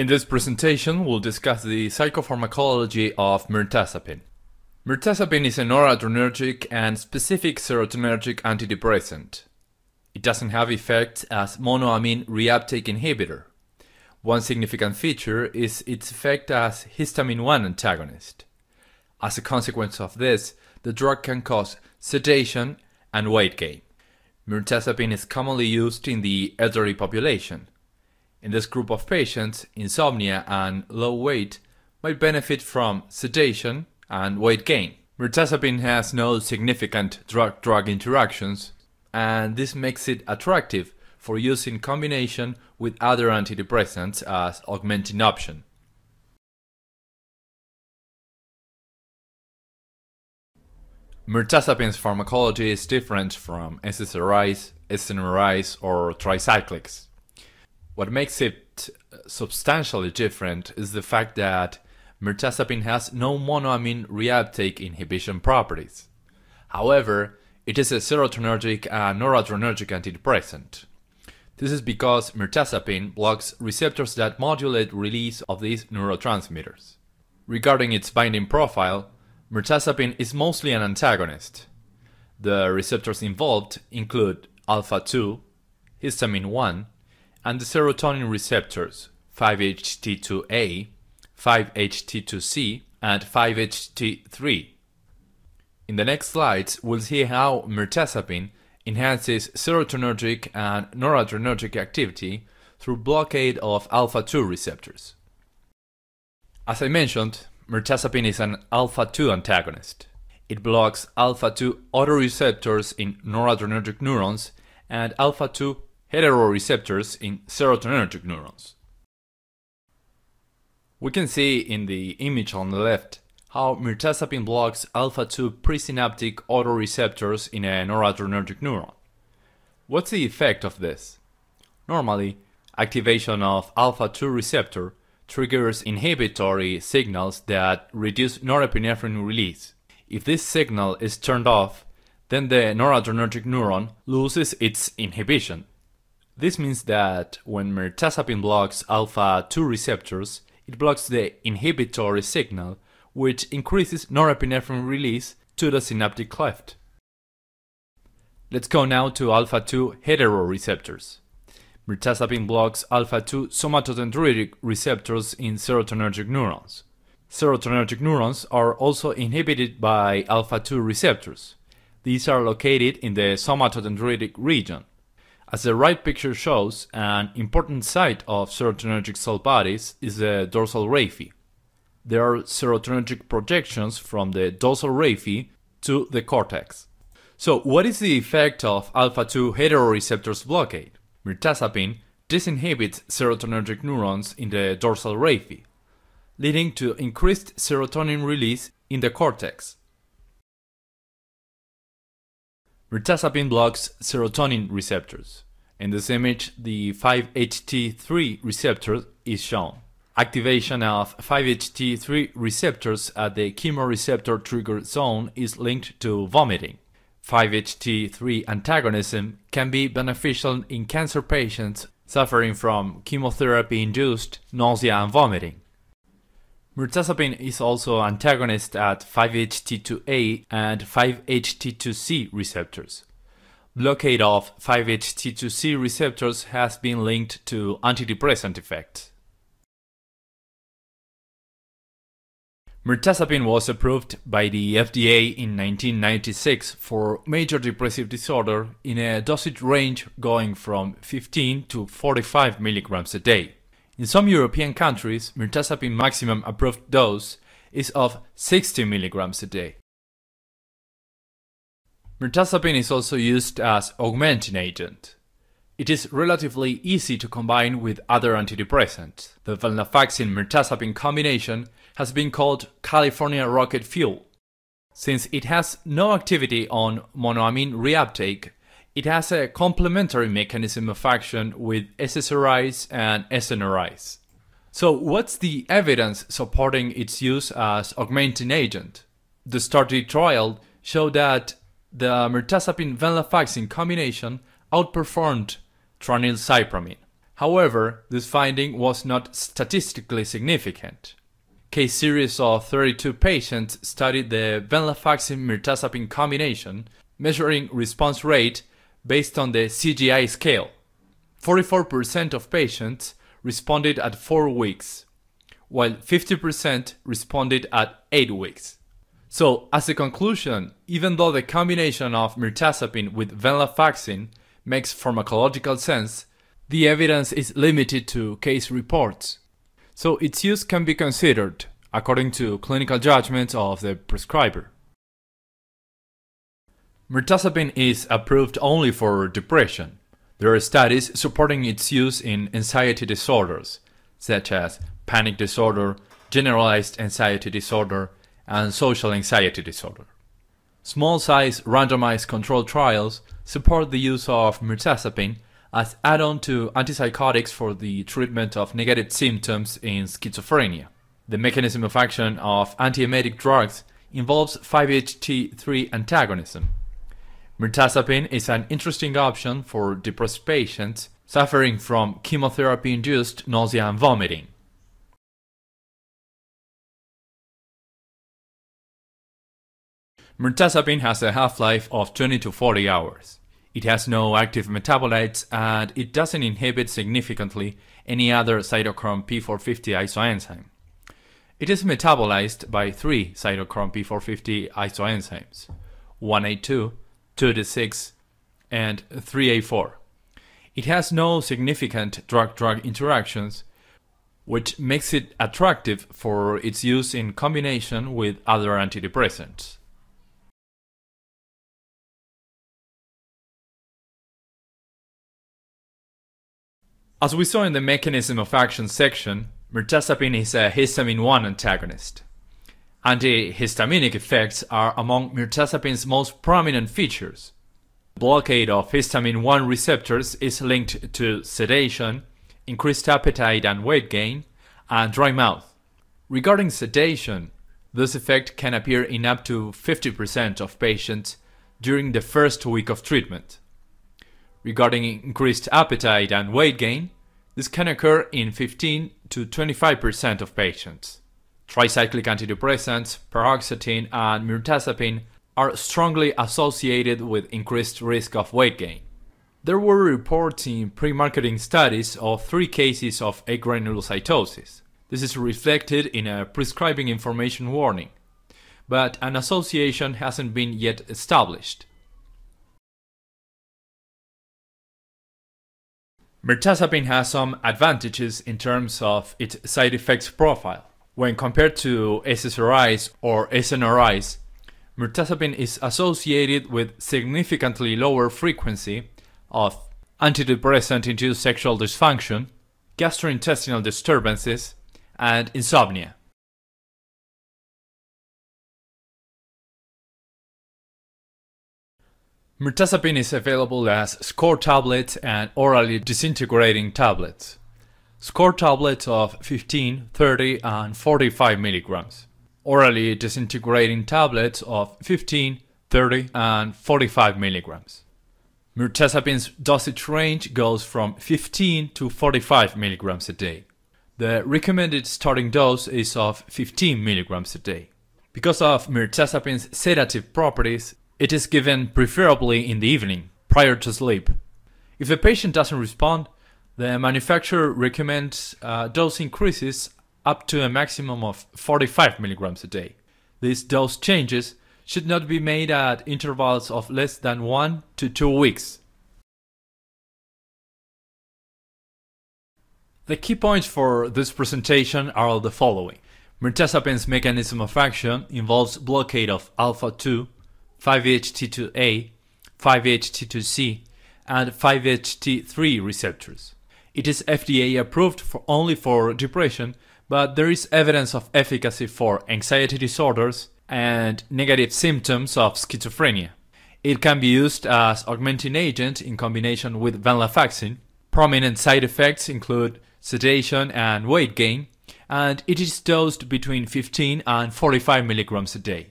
In this presentation, we'll discuss the psychopharmacology of mirtazapine. Mirtazapine is a noradrenergic and specific serotonergic antidepressant. It doesn't have effects as monoamine reuptake inhibitor. One significant feature is its effect as histamine 1 antagonist. As a consequence of this, the drug can cause sedation and weight gain. Mirtazapine is commonly used in the elderly population. In this group of patients, insomnia and low weight might benefit from sedation and weight gain. Mirtazapine has no significant drug-drug interactions, and this makes it attractive for use in combination with other antidepressants as augmenting option. Mirtazapine's pharmacology is different from SSRIs, SNRIs, or tricyclics. What makes it uh, substantially different is the fact that mirtazapine has no monoamine reuptake inhibition properties. However, it is a serotonergic and noradrenergic antidepressant. This is because mirtazapine blocks receptors that modulate release of these neurotransmitters. Regarding its binding profile, mirtazapine is mostly an antagonist. The receptors involved include alpha 2, histamine 1, and the serotonin receptors 5-HT2A, 5-HT2C, and 5-HT3. In the next slides, we'll see how mirtazapine enhances serotonergic and noradrenergic activity through blockade of alpha-2 receptors. As I mentioned, mirtazapine is an alpha-2 antagonist. It blocks alpha-2 autoreceptors in noradrenergic neurons and alpha-2 heteroreceptors in serotonergic neurons. We can see in the image on the left how mirtazapine blocks alpha-2 presynaptic autoreceptors in a noradrenergic neuron. What's the effect of this? Normally, activation of alpha-2 receptor triggers inhibitory signals that reduce norepinephrine release. If this signal is turned off, then the noradrenergic neuron loses its inhibition. This means that when mirtazapine blocks alpha-2 receptors, it blocks the inhibitory signal, which increases norepinephrine release to the synaptic cleft. Let's go now to alpha-2 heteroreceptors. Mirtazapine blocks alpha-2 somatodendritic receptors in serotonergic neurons. Serotonergic neurons are also inhibited by alpha-2 receptors. These are located in the somatodendritic region. As the right picture shows, an important site of serotonergic cell bodies is the dorsal raphe. There are serotonergic projections from the dorsal raphe to the cortex. So, what is the effect of alpha-2 heteroreceptors blockade? Mirtazapine disinhibits serotonergic neurons in the dorsal raphe, leading to increased serotonin release in the cortex. Mirtazapine blocks serotonin receptors. In this image, the 5-HT3 receptor is shown. Activation of 5-HT3 receptors at the chemoreceptor trigger zone is linked to vomiting. 5-HT3 antagonism can be beneficial in cancer patients suffering from chemotherapy-induced nausea and vomiting. Mirtazapine is also antagonist at 5-HT2A and 5-HT2C receptors. Blockade of 5-HT2C receptors has been linked to antidepressant effects. Mirtazapine was approved by the FDA in 1996 for major depressive disorder in a dosage range going from 15 to 45 milligrams a day. In some European countries, mirtazapine maximum approved dose is of 60 milligrams a day. Mirtazapine is also used as augmenting agent. It is relatively easy to combine with other antidepressants. The venlafaxine mirtazapine combination has been called California rocket fuel. Since it has no activity on monoamine reuptake, it has a complementary mechanism of action with SSRIs and SNRIs. So, what's the evidence supporting its use as augmenting agent? The STAR*D trial showed that the mirtazapine venlafaxine combination outperformed tranylcypromine. However, this finding was not statistically significant. Case series of 32 patients studied the venlafaxine-mirtazapine combination, measuring response rate based on the CGI scale. 44% of patients responded at 4 weeks, while 50% responded at 8 weeks. So, as a conclusion, even though the combination of mirtazapine with venlafaxine makes pharmacological sense, the evidence is limited to case reports. So its use can be considered according to clinical judgment of the prescriber. Mirtazapine is approved only for depression. There are studies supporting its use in anxiety disorders, such as panic disorder, generalized anxiety disorder, and social anxiety disorder. Small size randomized controlled trials support the use of mirtazapine as add-on to antipsychotics for the treatment of negative symptoms in schizophrenia. The mechanism of action of antiemetic drugs involves 5-HT3 antagonism. Mirtazapine is an interesting option for depressed patients suffering from chemotherapy-induced nausea and vomiting. Mirtazapine has a half-life of 20 to 40 hours. It has no active metabolites and it doesn't inhibit significantly any other cytochrome P450 isoenzyme. It is metabolized by three cytochrome P450 isoenzymes 1A2, 2D6, and 3A4. It has no significant drug drug interactions, which makes it attractive for its use in combination with other antidepressants. As we saw in the mechanism of action section, mirtazapine is a histamine 1 antagonist. Antihistaminic effects are among mirtazapine's most prominent features. Blockade of histamine 1 receptors is linked to sedation, increased appetite and weight gain, and dry mouth. Regarding sedation, this effect can appear in up to 50% of patients during the first week of treatment. Regarding increased appetite and weight gain, this can occur in 15 to 25% of patients. Tricyclic antidepressants, paroxetine, and mirtazapine are strongly associated with increased risk of weight gain. There were reports in pre-marketing studies of three cases of agranulocytosis. This is reflected in a prescribing information warning, but an association hasn't been yet established. Mirtazapine has some advantages in terms of its side effects profile. When compared to SSRIs or SNRIs, mirtazapine is associated with significantly lower frequency of antidepressant-induced sexual dysfunction, gastrointestinal disturbances, and insomnia. Mirtazapine is available as SCORE tablets and orally disintegrating tablets. SCORE tablets of 15, 30, and 45 milligrams. Orally disintegrating tablets of 15, 30, and 45 milligrams. Mirtazapine's dosage range goes from 15 to 45 milligrams a day. The recommended starting dose is of 15 milligrams a day. Because of mirtazapine's sedative properties, it is given preferably in the evening, prior to sleep. If the patient doesn't respond, the manufacturer recommends uh, dose increases up to a maximum of 45 milligrams a day. These dose changes should not be made at intervals of less than 1 to 2 weeks. The key points for this presentation are the following. Mirtazapine's mechanism of action involves blockade of alpha 2 5-HT2A, 5-HT2C, and 5-HT3 receptors. It is FDA approved for only for depression, but there is evidence of efficacy for anxiety disorders and negative symptoms of schizophrenia. It can be used as augmenting agent in combination with venlafaxine. Prominent side effects include sedation and weight gain, and it is dosed between 15 and 45 milligrams a day.